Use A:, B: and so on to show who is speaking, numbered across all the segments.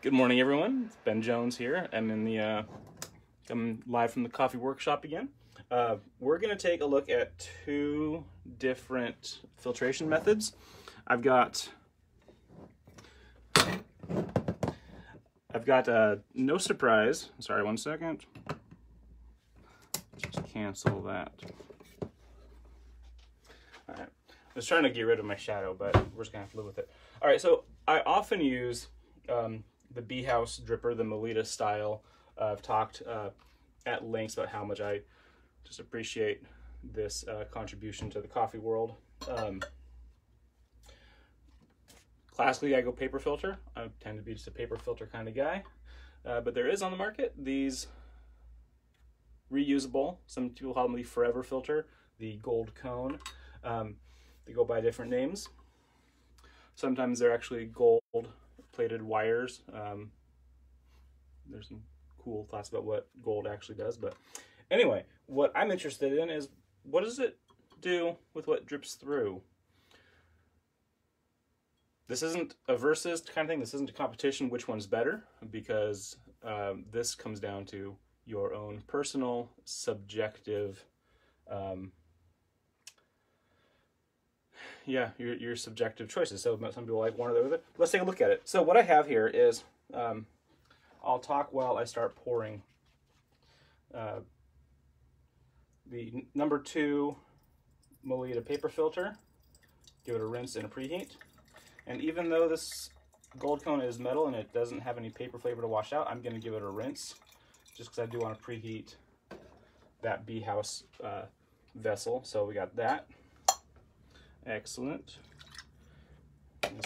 A: Good morning, everyone. It's Ben Jones here. I'm in the uh, I'm live from the coffee workshop again. Uh, we're going to take a look at two different filtration methods. I've got I've got uh, no surprise. Sorry, one second. Just cancel that. All right. I was trying to get rid of my shadow, but we're just gonna have to live with it. All right, so I often use um, the Bee House dripper, the Melitta style. Uh, I've talked uh, at length about how much I just appreciate this uh, contribution to the coffee world. Um, classically, I go paper filter. I tend to be just a paper filter kind of guy. Uh, but there is on the market these reusable, some people call them the forever filter, the gold cone. Um, they go by different names. Sometimes they're actually gold plated wires. Um, there's some cool thoughts about what gold actually does. But anyway, what I'm interested in is what does it do with what drips through? This isn't a versus kind of thing. This isn't a competition which one's better because um, this comes down to your own personal, subjective um, yeah, your, your subjective choices. So some people like one or the other. Let's take a look at it. So what I have here is, um, I'll talk while I start pouring uh, the number two Melitta paper filter. Give it a rinse and a preheat. And even though this gold cone is metal and it doesn't have any paper flavor to wash out, I'm going to give it a rinse just because I do want to preheat that bee house uh, vessel. So we got that. Excellent.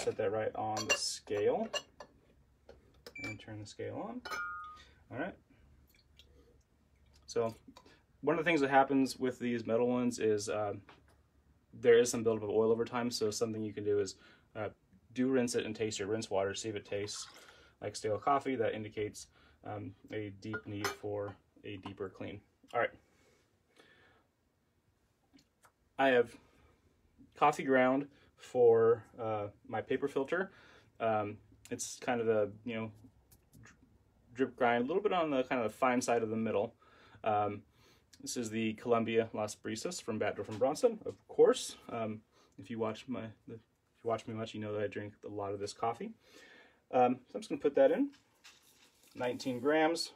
A: set that right on the scale and turn the scale on. All right. So one of the things that happens with these metal ones is uh, there is some buildup of oil over time. So something you can do is uh, do rinse it and taste your rinse water. See if it tastes like stale coffee. That indicates um, a deep need for a deeper clean. All right. I have coffee ground for uh, my paper filter. Um, it's kind of a, you know, drip grind, a little bit on the kind of fine side of the middle. Um, this is the Colombia Las Brisas from Batdorf and Bronson, of course. Um, if you watch my, if you watch me much, you know that I drink a lot of this coffee. Um, so I'm just gonna put that in. 19 grams,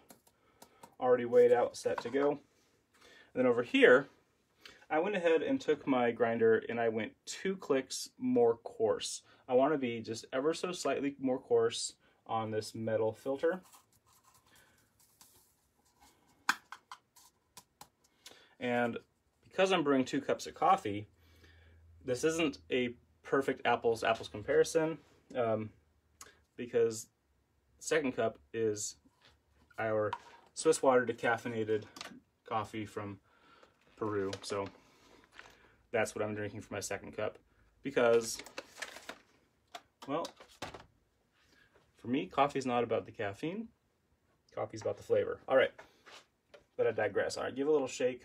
A: already weighed out, set to go. And then over here, I went ahead and took my grinder and I went two clicks more coarse. I want to be just ever so slightly more coarse on this metal filter. And because I'm brewing two cups of coffee, this isn't a perfect apples apples comparison um, because second cup is our Swiss water decaffeinated coffee from Peru. So that's what I'm drinking for my second cup because, well, for me, coffee is not about the caffeine. Coffee is about the flavor. All right, but I digress. All right, give a little shake.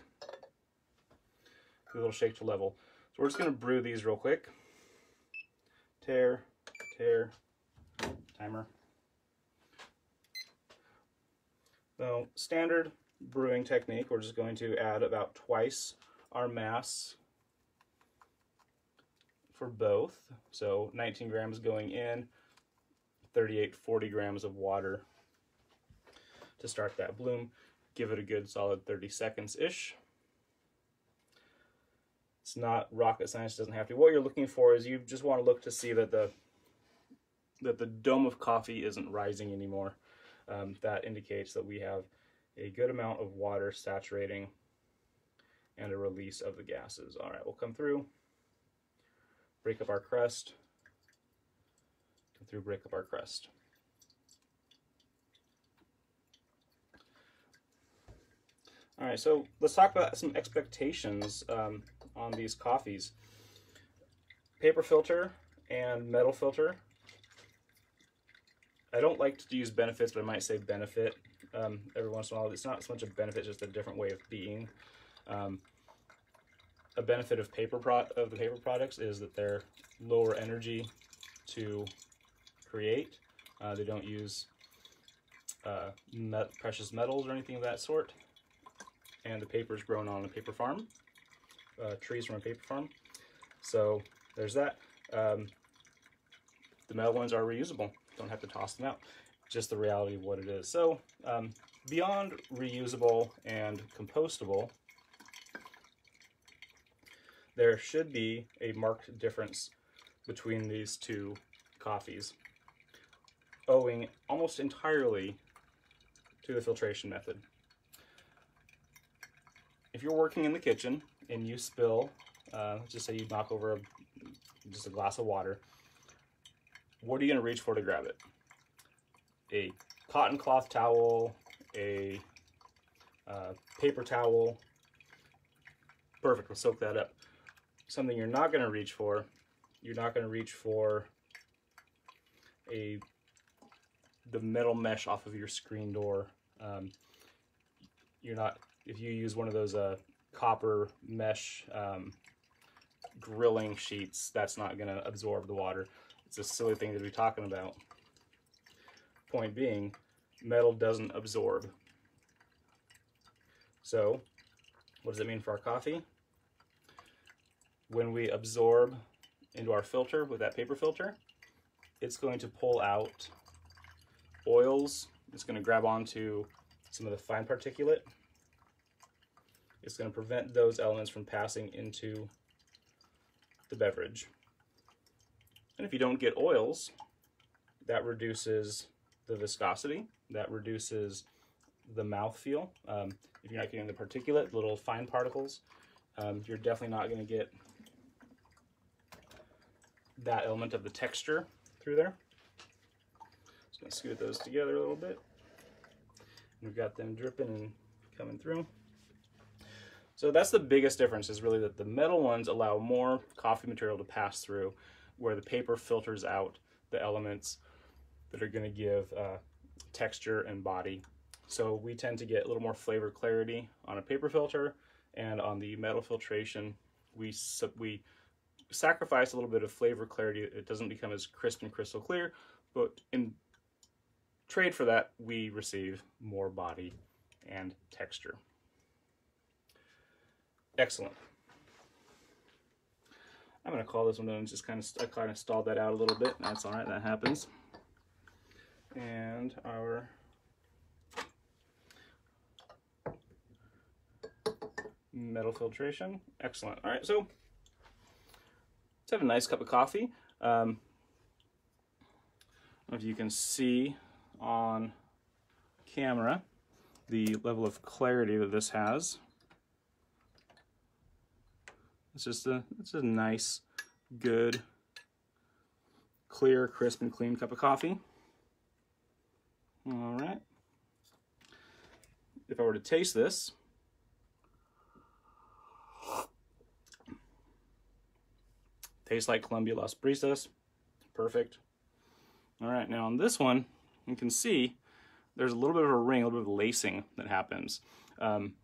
A: Give a little shake to level. So we're just gonna brew these real quick. Tare, tare, timer. So standard brewing technique, we're just going to add about twice our mass for both. So 19 grams going in, 38, 40 grams of water to start that bloom. Give it a good solid 30 seconds-ish. It's not rocket science, doesn't have to. What you're looking for is you just want to look to see that the that the dome of coffee isn't rising anymore. Um, that indicates that we have a good amount of water saturating and a release of the gases. All right, we'll come through, break up our crust, come through, break up our crust. All right, so let's talk about some expectations um, on these coffees. Paper filter and metal filter. I don't like to use benefits, but I might say benefit um, every once in a while. It's not so much a benefit, it's just a different way of being. Um, a benefit of paper of the paper products is that they're lower energy to create. Uh, they don't use uh, met precious metals or anything of that sort. And the paper is grown on a paper farm, uh, trees from a paper farm. So there's that. Um, the metal ones are reusable. Don't have to toss them out. Just the reality of what it is. So um, beyond reusable and compostable, there should be a marked difference between these two coffees, owing almost entirely to the filtration method. If you're working in the kitchen and you spill, uh, just say you knock over a, just a glass of water, what are you going to reach for to grab it? A cotton cloth towel, a uh, paper towel. Perfect, we'll soak that up. Something you're not going to reach for, you're not going to reach for a the metal mesh off of your screen door. Um, you're not if you use one of those uh, copper mesh um, grilling sheets, that's not going to absorb the water. It's a silly thing to be talking about. Point being, metal doesn't absorb. So, what does it mean for our coffee? When we absorb into our filter with that paper filter, it's going to pull out oils. It's going to grab onto some of the fine particulate. It's going to prevent those elements from passing into the beverage. And if you don't get oils, that reduces the viscosity, that reduces the mouthfeel. Um, if you're not getting the particulate, little fine particles, um, you're definitely not going to get that element of the texture through there. Just going to scoot those together a little bit. We've got them dripping and coming through. So that's the biggest difference is really that the metal ones allow more coffee material to pass through where the paper filters out the elements that are going to give uh, texture and body. So we tend to get a little more flavor clarity on a paper filter and on the metal filtration we, we sacrifice a little bit of flavor clarity. It doesn't become as crisp and crystal clear, but in trade for that, we receive more body and texture. Excellent. I'm going to call this one and just kind of, I kind of stalled that out a little bit. That's all right, that happens. And our metal filtration. Excellent. All right, so let's have a nice cup of coffee. Um, if you can see on camera the level of clarity that this has. It's just a, it's a nice, good, clear, crisp, and clean cup of coffee. All right. If I were to taste this, Tastes like Colombia Las Brisas. Perfect. All right, now on this one, you can see there's a little bit of a ring, a little bit of lacing that happens. Um,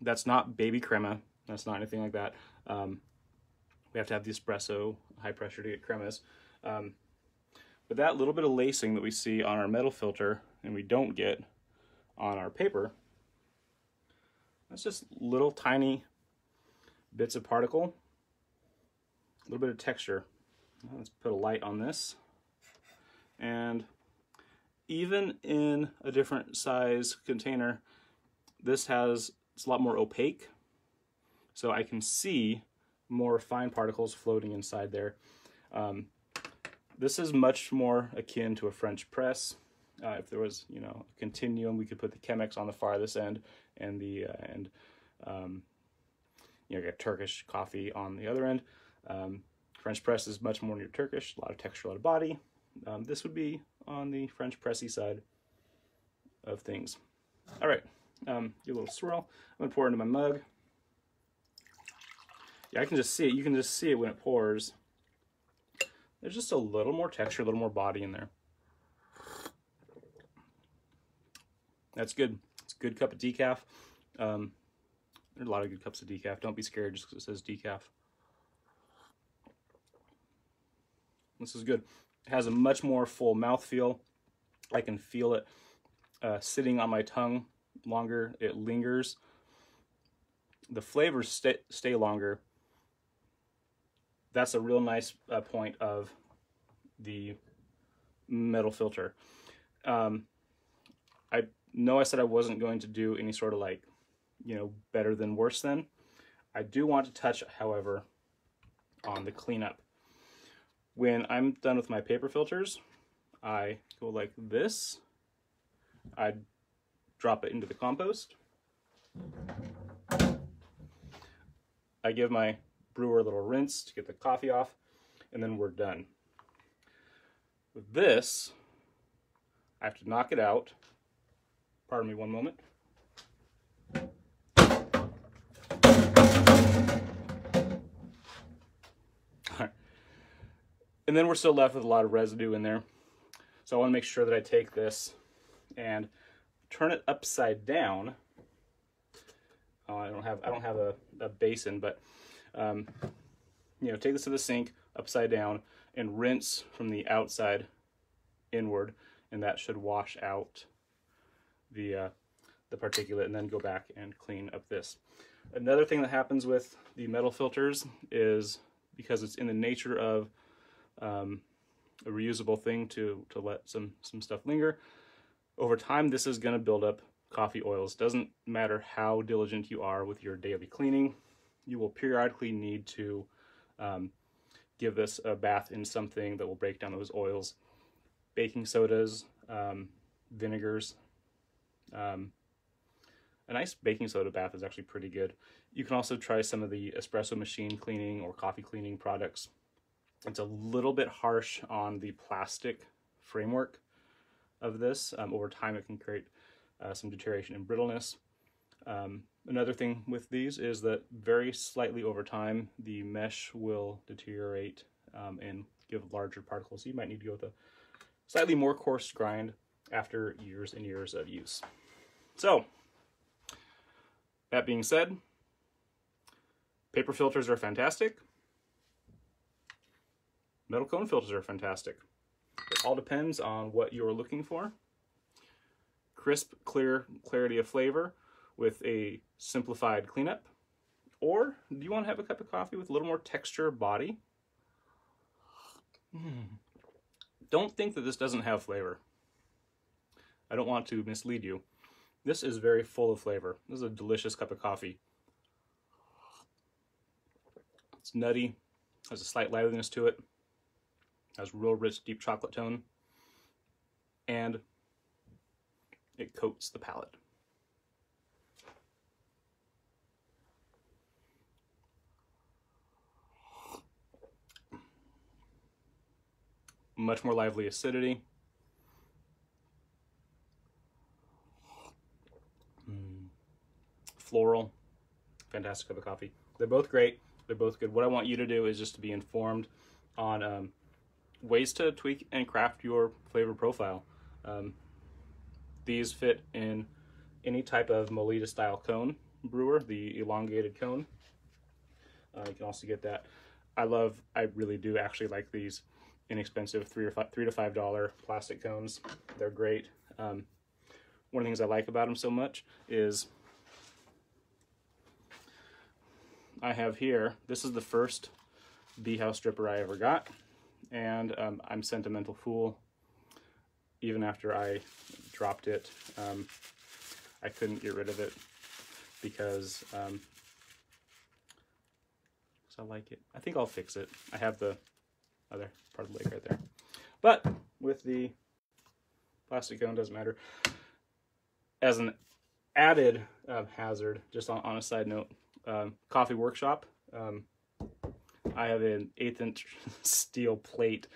A: that's not baby crema. That's not anything like that. Um, we have to have the espresso high pressure to get cremas. Um, but that little bit of lacing that we see on our metal filter and we don't get on our paper, that's just little tiny bits of particle a little bit of texture. Let's put a light on this. And even in a different size container, this has, it's a lot more opaque. So I can see more fine particles floating inside there. Um, this is much more akin to a French press. Uh, if there was, you know, a continuum, we could put the Chemex on the farthest end and the, uh, and, um, you know, get Turkish coffee on the other end. Um, French press is much more near Turkish, a lot of texture, a lot of body. Um, this would be on the French pressy side of things. All right, um, give a little swirl. I'm gonna pour into my mug. Yeah, I can just see it. You can just see it when it pours. There's just a little more texture, a little more body in there. That's good. It's a good cup of decaf. Um, there's a lot of good cups of decaf. Don't be scared just because it says decaf. This is good. It has a much more full mouth feel. I can feel it uh, sitting on my tongue longer. It lingers. The flavors stay, stay longer. That's a real nice uh, point of the metal filter. Um, I know I said I wasn't going to do any sort of like, you know, better than worse than. I do want to touch, however, on the cleanup. When I'm done with my paper filters, I go like this. I drop it into the compost. I give my brewer a little rinse to get the coffee off, and then we're done. With this, I have to knock it out. Pardon me one moment. And then we're still left with a lot of residue in there. So I want to make sure that I take this and turn it upside down. Oh, I don't have I don't have a, a basin, but um, you know, take this to the sink upside down and rinse from the outside inward, and that should wash out the uh, the particulate, and then go back and clean up this. Another thing that happens with the metal filters is because it's in the nature of um, a reusable thing to, to let some, some stuff linger. Over time, this is going to build up coffee oils. Doesn't matter how diligent you are with your daily cleaning, you will periodically need to um, give this a bath in something that will break down those oils. Baking sodas, um, vinegars. Um, a nice baking soda bath is actually pretty good. You can also try some of the espresso machine cleaning or coffee cleaning products. It's a little bit harsh on the plastic framework of this. Um, over time, it can create uh, some deterioration and brittleness. Um, another thing with these is that very slightly over time, the mesh will deteriorate um, and give larger particles. So you might need to go with a slightly more coarse grind after years and years of use. So, that being said, paper filters are fantastic. Metal cone filters are fantastic. It all depends on what you're looking for. Crisp, clear clarity of flavor with a simplified cleanup. Or do you want to have a cup of coffee with a little more texture body? Mm. Don't think that this doesn't have flavor. I don't want to mislead you. This is very full of flavor. This is a delicious cup of coffee. It's nutty, has a slight liveliness to it, has real rich deep chocolate tone and it coats the palate. Much more lively acidity. Mm. Floral. Fantastic cup of coffee. They're both great. They're both good. What I want you to do is just to be informed on um, ways to tweak and craft your flavor profile. Um, these fit in any type of Melitta style cone brewer, the elongated cone. Uh, you can also get that. I love, I really do actually like these inexpensive three or five, three to five dollar plastic cones. They're great. Um, one of the things I like about them so much is I have here, this is the first bee house dripper I ever got and um, I'm Sentimental Fool. Even after I dropped it, um, I couldn't get rid of it because um, I like it. I think I'll fix it. I have the other part of the lake right there. But with the plastic cone, doesn't matter. As an added uh, hazard, just on, on, a side note, um, Coffee Workshop um, I have an eighth inch steel plate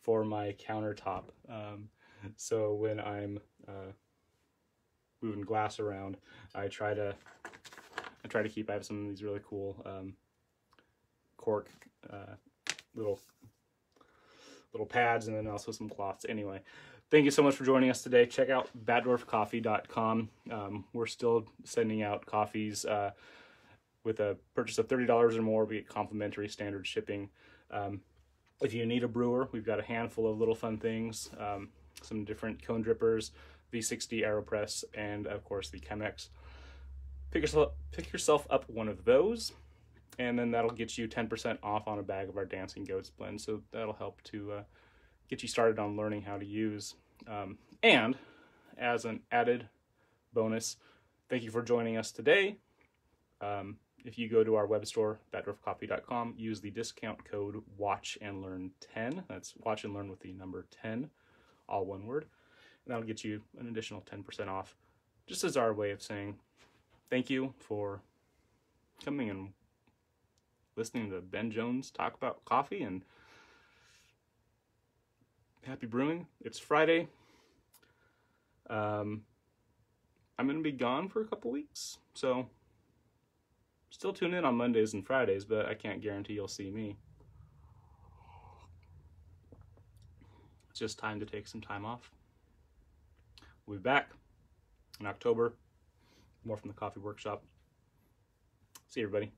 A: for my countertop. Um, so when I'm uh, moving glass around, I try to I try to keep. I have some of these really cool um, cork uh, little little pads, and then also some cloths. Anyway, thank you so much for joining us today. Check out batdorfcoffee.com. Um, we're still sending out coffees. Uh, with a purchase of $30 or more, we get complimentary standard shipping. Um, if you need a brewer, we've got a handful of little fun things, um, some different cone drippers, V60 AeroPress, and of course the Chemex. Pick yourself, pick yourself up one of those, and then that'll get you 10% off on a bag of our Dancing Goats blend. So that'll help to uh, get you started on learning how to use. Um, and as an added bonus, thank you for joining us today. Um, if you go to our web store, batdorfcoffee.com, use the discount code Watch and Learn 10. That's Watch and Learn with the number 10, all one word. And that'll get you an additional 10% off, just as our way of saying thank you for coming and listening to Ben Jones talk about coffee and happy brewing. It's Friday. Um, I'm going to be gone for a couple weeks, so Still tune in on Mondays and Fridays, but I can't guarantee you'll see me. It's just time to take some time off. We'll be back in October. More from the coffee workshop. See everybody.